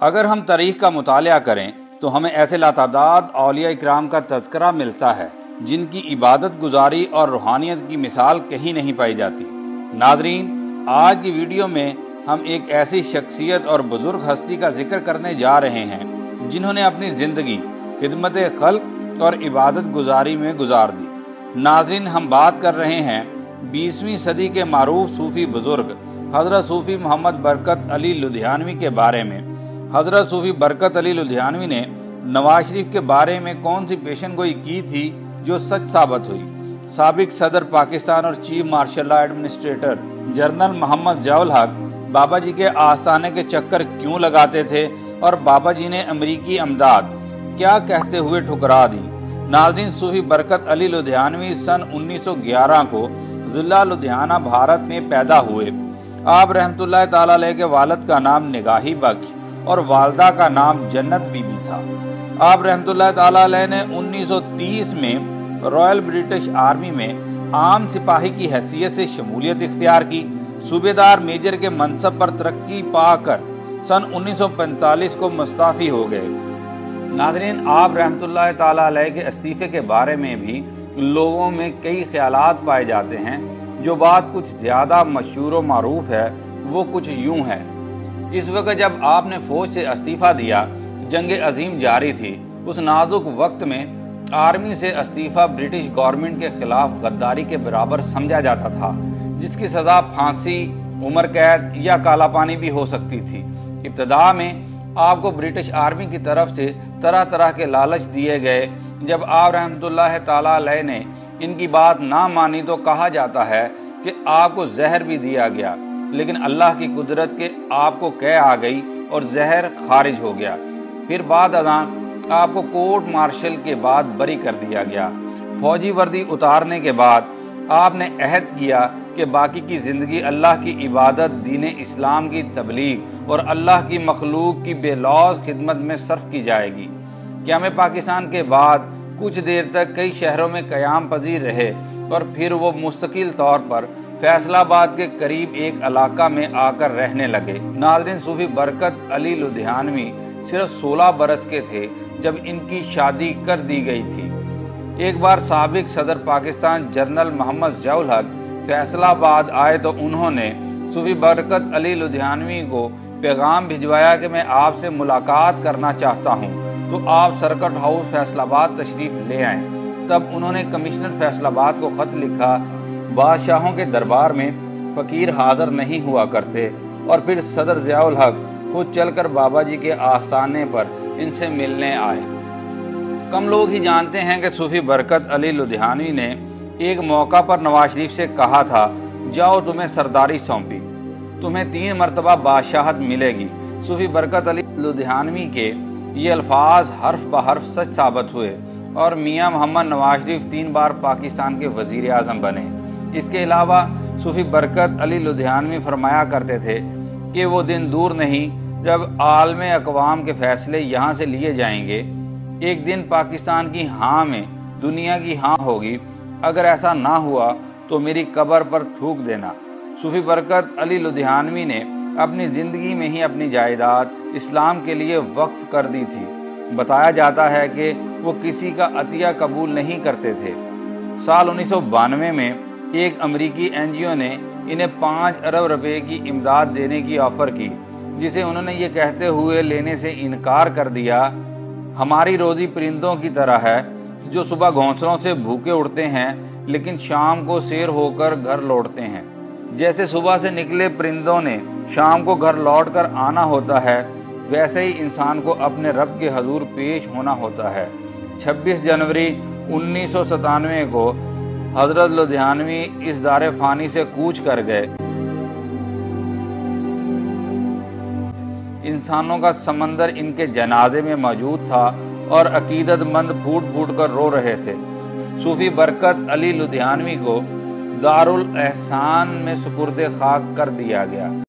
अगर हम तारीख का मुताल करें तो हमें ऐसे लातादाद अलिया इक्राम का तस्करा मिलता है, जिनकी इबादत गुजारी और रूहानियत की मिसाल कहीं नहीं पाई जाती। नाजरीन, आज की वीडियो में हम एक ऐसी शख्सियत और बुज़ुर्ग हस्ती का ज़िक्र करने जा रहे हैं, जिन्होंने अपनी ज़िंदगी, खिदमत खल्क और इबादत गुजारी में गुजार दी। नाजरीन, हम बात कर रहे हैं बीसवीं सदी के मारूफ सूफी बुज़ुर्ग, हज़रत सूफी मोहम्मद बरकत अली लुधियानवी के बारे में। हज़रत सूफी बरकत अली लुधियानवी ने नवाज़ शरीफ के बारे में कौन सी पेशन गोई की थी जो सच साबित हुई? सबक सदर पाकिस्तान और chief martial law administrator general Mohammad जवल Haq बाबा जी के आस्थाने के चक्कर क्यों लगाते थे और बाबा जी ने अमरीकी अमदाद क्या कहते हुए ठुकरा दी? नाजरीन, सूफी बरकत अली लुधियानवी सन 1911 को जिला लुधियाना, भारत में पैदा हुए। आप ताला के वालद का नाम निगाही बख्श और वालदा का नाम जन्नत बीबी था। आप रहमतुल्लाह ताला ने 1930 में रॉयल ब्रिटिश आर्मी में आम सिपाही की हैसियत से शमूलियत इख्तियार की। सूबेदार मेजर के मनसब पर तरक्की पाकर सन 1945 को मुस्ताफी हो गए। नाजरीन, आप रहमतुल्लाह ताला के इस्तीफे के बारे में भी लोगों में कई ख्याल पाए जाते हैं। जो बात कुछ ज़्यादा मशहूर मरूफ है, वो कुछ यूँ है। इस वक्त जब आपने फौज से इस्तीफा दिया, जंग अजीम जारी थी, उस नाजुक वक्त में आर्मी से इस्तीफा ब्रिटिश गवर्नमेंट के खिलाफ गद्दारी के बराबर समझा जाता था, जिसकी सजा फांसी, उम्र कैद या काला पानी भी हो सकती थी। इब्तदा में आपको ब्रिटिश आर्मी की तरफ़ से तरह तरह के लालच दिए गए, जब आप रहमतुल्लाह ताला ने इनकी बात ना मानी तो कहा जाता है कि आपको जहर भी दिया गया। लेकिन अल्लाह की कुदरत के आपको कह आ गई और जहर खारिज हो गया। फिर बाद अजान आपको कोर्ट मार्शल के बाद बरी कर दिया गया। फौजी वर्दी उतारने के बाद आपने अहद किया कि बाकी की ज़िंदगी अल्लाह की इबादत, दीन इस्लाम की तबलीग और अल्लाह की मखलूक की बेलौज खिदमत में सर्फ की जाएगी। क्या में पाकिस्तान के बाद कुछ देर तक कई शहरों में क्याम पजीर रहे और फिर वो मुस्तकिल तौर पर फैसलाबाद के करीब एक इलाका में आकर रहने लगे। नाजरीन, सूफी बरकत अली लुधियानवी सिर्फ़ 16 बरस के थे जब इनकी शादी कर दी गई थी। एक बार सबक सदर पाकिस्तान जनरल मोहम्मद जौल हक फैसलाबाद आए तो उन्होंने सूफी बरकत अली लुधियानवी को पैगाम भिजवाया कि मैं आपसे मुलाकात करना चाहता हूँ तो आप सरकट हाउस फैसलाबाद तशरीफ़ ले आए। तब उन्होंने कमिश्नर फैसलाबाद को खत लिखा बादशाहों के दरबार में फकीर हाजिर नहीं हुआ करते और फिर सदर जियाउल हक खुद चलकर बाबा जी के आस्थाने पर इनसे मिलने आए। कम लोग ही जानते हैं कि सूफी बरकत अली लुधियानवी ने एक मौका पर नवाज़ शरीफ से कहा था, जाओ तुम्हें सरदारी सौंपी, तुम्हें तीन मरतबा बादशाहत मिलेगी। सूफी बरकत अली लुधियानवी के ये अल्फाज हर्फ ब हर्फ सच साबित हुए और मियाँ मोहम्मद नवाज़ शरीफ तीन बार पाकिस्तान के वज़ीर आज़म बने। इसके अलावा सूफी बरकत अली लुधियानवी फरमाया करते थे कि वो दिन दूर नहीं, जब आलम अकवाम के फैसले यहाँ से लिए जाएँगे। एक दिन पाकिस्तान की हाँ में, दुनिया की हाँ होगी। अगर ऐसा ना हुआ तो मेरी कब्र पर थूक देना। सूफी बरकत अली लुधियानवी ने अपनी ज़िंदगी में ही अपनी जायदाद इस्लाम के लिए वक्फ कर दी थी। बताया जाता है कि वो किसी का अतिया कबूल नहीं करते थे। साल उन्नीस सौ बानवे में एक अमरीकी एनजीओ ने इन्हें पाँच अरब रुपए की इमदाद देने की ऑफ़र की, जिसे उन्होंने ये कहते हुए लेने से इनकार कर दिया। हमारी रोजी परिंदों की तरह है, जो सुबह घोंसलों से भूखे उड़ते हैं, लेकिन शाम को शेर होकर घर लौटते हैं। जैसे सुबह से निकले परिंदों ने शाम को घर लौट कर आना होता है, वैसे ही इंसान को अपने रब के हजूर पेश होना होता है। 26 जनवरी उन्नीस सौ सतानवे को हज़रत लुधियानवी इस दार फानी से कूच कर गए। इंसानों का समंदर इनके जनाजे में मौजूद था और अकीदतमंद फूट फूट कर रो रहे थे। सूफी बरकत अली लुधियानवी को दारुल एहसान में सुपुर्द खाक कर दिया गया।